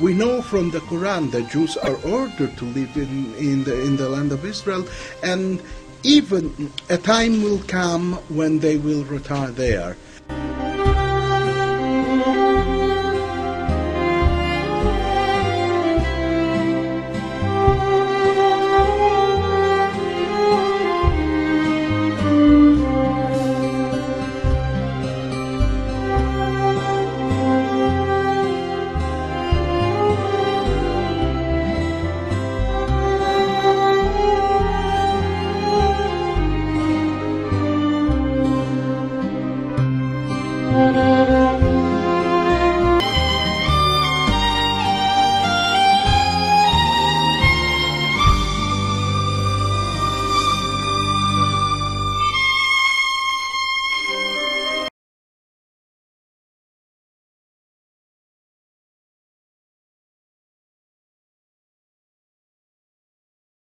We know from the Quran that Jews are ordered to live in, in, the, in the land of Israel, and even a time will come when they will retire there.